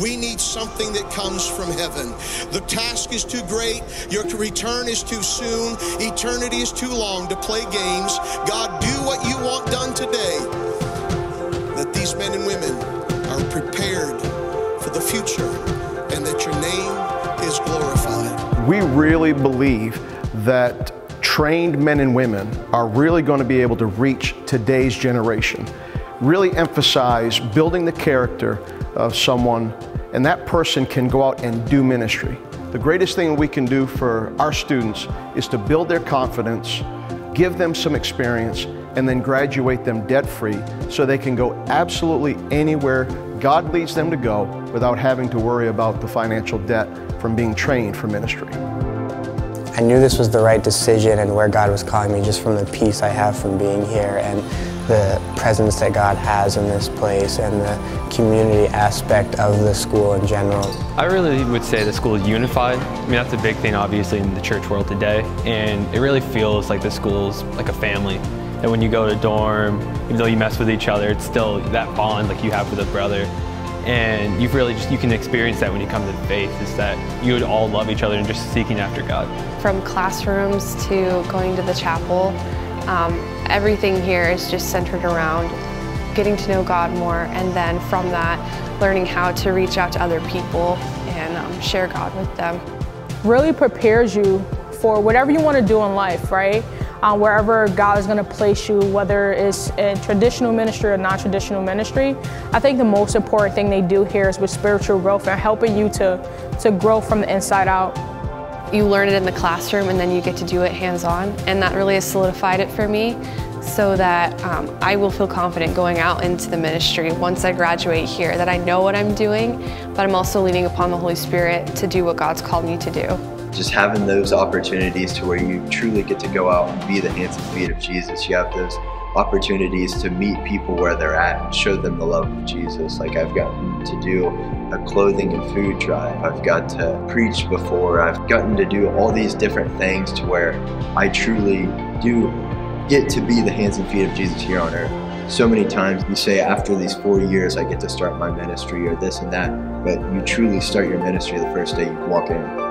We need something that comes from heaven. The task is too great. Your return is too soon. Eternity is too long to play games. God, do what you want done today. That these men and women are prepared for the future and that your name is glorified. We really believe that trained men and women are really going to be able to reach today's generation. Really emphasize building the character of someone, and that person can go out and do ministry. The greatest thing we can do for our students is to build their confidence, give them some experience, and then graduate them debt free so they can go absolutely anywhere God leads them to go without having to worry about the financial debt from being trained for ministry. I knew this was the right decision and where God was calling me just from the peace I have from being here and the presence that God has in this place and the community aspect of the school in general. I really would say the school is unified. I mean, that's a big thing obviously in the church world today and it really feels like the school is like a family. And when you go to dorm, even though you mess with each other, it's still that bond like you have with a brother. And you've really just, you can experience that when you come to faith, is that you would all love each other and just seeking after God. From classrooms to going to the chapel, um, everything here is just centered around getting to know God more and then from that, learning how to reach out to other people and um, share God with them. Really prepares you for whatever you want to do in life, right? uh, wherever God is going to place you, whether it's in traditional ministry or non-traditional ministry. I think the most important thing they do here is with spiritual growth and helping you to, to grow from the inside out. You learn it in the classroom and then you get to do it hands-on and that really has solidified it for me so that um, I will feel confident going out into the ministry once I graduate here, that I know what I'm doing, but I'm also leaning upon the Holy Spirit to do what God's called me to do just having those opportunities to where you truly get to go out and be the hands and feet of Jesus. You have those opportunities to meet people where they're at and show them the love of Jesus. Like I've gotten to do a clothing and food drive. I've got to preach before. I've gotten to do all these different things to where I truly do get to be the hands and feet of Jesus here on earth. So many times you say after these four years I get to start my ministry or this and that, but you truly start your ministry the first day you walk in.